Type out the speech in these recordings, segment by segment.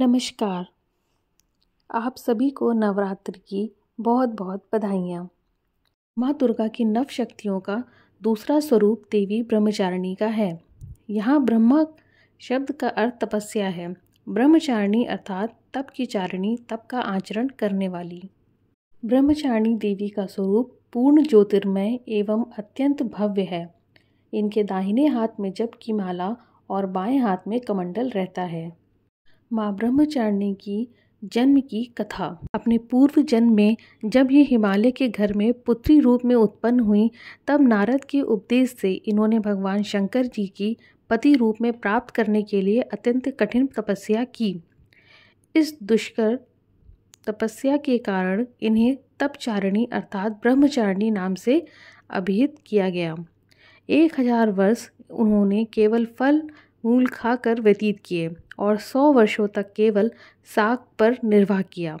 नमस्कार। आप सभी को नवरात्रि की बहुत बहुत बधाइयाँ। माँ दुर्गा की नव शक्तियों का दूसरा स्वरूप देवी ब्रह्मचारिणी का है। यहाँ ब्रह्मा शब्द का अर्थ तपस्या है। ब्रह्मचारिणी अर्थात तप की चारिणी, तप का आचरण करने वाली। ब्रह्मचारिणी देवी का स्वरूप पूर्ण ज्योतिर्मय एवं अत्यंत भव्य है। इनके दाहिने हाथ में जप की माला और बाएँ हाथ में कमंडल रहता है। माँ ब्रह्मचारिणी की जन्म की कथा। अपने पूर्व जन्म में जब ये हिमालय के घर में पुत्री रूप में उत्पन्न हुई, तब नारद के उपदेश से इन्होंने भगवान शंकर जी की पति रूप में प्राप्त करने के लिए अत्यंत कठिन तपस्या की। इस दुष्कर तपस्या के कारण इन्हें तपचारिणी अर्थात ब्रह्मचारिणी नाम से अभिहित किया गया। एक हज़ार वर्ष उन्होंने केवल फल मूल खाकर व्यतीत किए और सौ वर्षों तक केवल साग पर निर्वाह किया।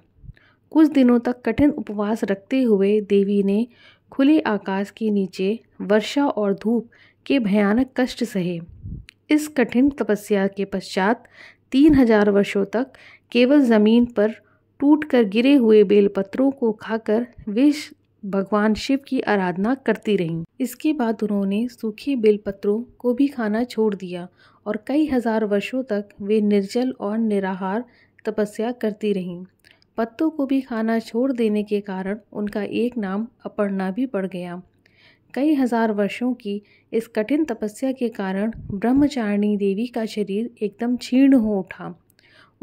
कुछ दिनों तक कठिन उपवास रखते हुए देवी ने खुले आकाश के नीचे वर्षा और धूप के भयानक कष्ट सहे। इस कठिन तपस्या के पश्चात तीन हज़ार वर्षों तक केवल ज़मीन पर टूट कर गिरे हुए बेलपत्रों को खाकर वे भगवान शिव की आराधना करती रहीं। इसके बाद उन्होंने सूखे बेलपत्रों को भी खाना छोड़ दिया और कई हज़ार वर्षों तक वे निर्जल और निराहार तपस्या करती रहीं। पत्तों को भी खाना छोड़ देने के कारण उनका एक नाम अपर्णा भी पड़ गया। कई हज़ार वर्षों की इस कठिन तपस्या के कारण ब्रह्मचारिणी देवी का शरीर एकदम क्षीर्ण हो उठा।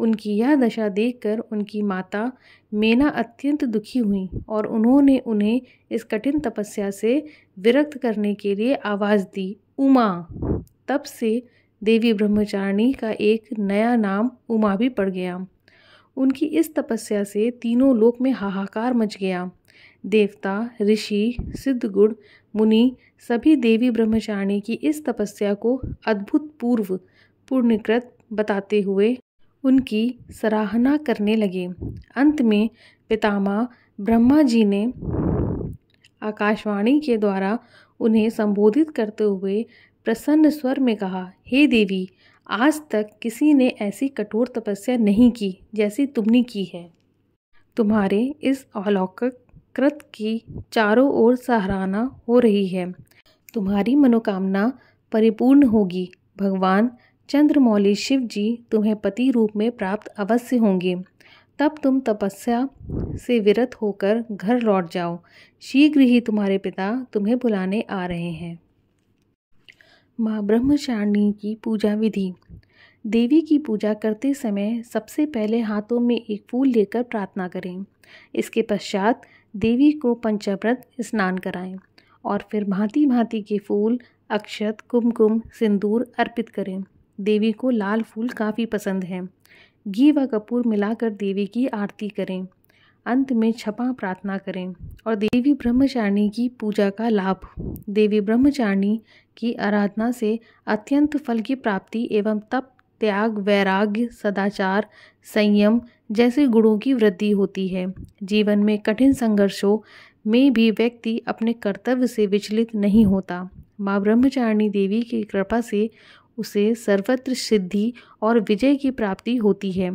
उनकी यह दशा देखकर उनकी माता मेना अत्यंत दुखी हुई और उन्होंने उन्हें इस कठिन तपस्या से विरक्त करने के लिए आवाज़ दी, उमा! तब से देवी ब्रह्मचारिणी का एक नया नाम उमा भी पड़ गया। उनकी इस तपस्या से तीनों लोक में हाहाकार मच गया। देवता, ऋषि, सिद्धगुण, मुनि सभी देवी ब्रह्मचारिणी की इस तपस्या को अद्भुत पूर्व पूर्णकृत बताते हुए उनकी सराहना करने लगे। अंत में पितामह ब्रह्मा जी ने आकाशवाणी के द्वारा उन्हें संबोधित करते हुए प्रसन्न स्वर में कहा, हे देवी, आज तक किसी ने ऐसी कठोर तपस्या नहीं की जैसी तुमने की है। तुम्हारे इस अलौकिक कृत की चारों ओर सराहना हो रही है। तुम्हारी मनोकामना परिपूर्ण होगी। भगवान चंद्रमौली शिव जी तुम्हें पति रूप में प्राप्त अवश्य होंगे। तब तुम तपस्या से विरत होकर घर लौट जाओ। शीघ्र ही तुम्हारे पिता तुम्हें बुलाने आ रहे हैं। माँ ब्रह्मचारिणी की पूजा विधि। देवी की पूजा करते समय सबसे पहले हाथों में एक फूल लेकर प्रार्थना करें। इसके पश्चात देवी को पंचाव्रत स्नान कराएँ और फिर भांति भांति के फूल, अक्षत, कुमकुम, सिंदूर अर्पित करें। देवी को लाल फूल काफ़ी पसंद हैं। घी व कपूर मिलाकर देवी की आरती करें। अंत में छपा प्रार्थना करें और देवी ब्रह्मचारिणी की पूजा का लाभ। देवी ब्रह्मचारिणी की आराधना से अत्यंत फल की प्राप्ति एवं तप, त्याग, वैराग्य, सदाचार, संयम जैसे गुणों की वृद्धि होती है। जीवन में कठिन संघर्षों में भी व्यक्ति अपने कर्तव्य से विचलित नहीं होता। माँ ब्रह्मचारिणी देवी की कृपा से उसे सर्वत्र सिद्धि और विजय की प्राप्ति होती है।